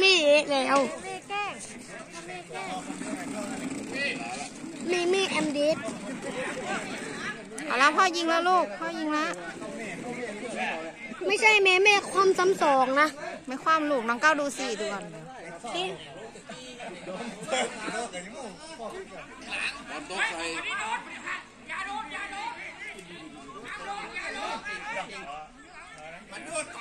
มีอีกแล้วมีแก้มมีมีแอมดิสเอาละพ่อยิงแล้วลูก พ่อยิงแล้ว ไม่ใช่แม่แม่ความซ้ำสองนะ ไม่ความลูกน้องก้าวดูสิดูก่อนที่ต๊ใมันโดนก็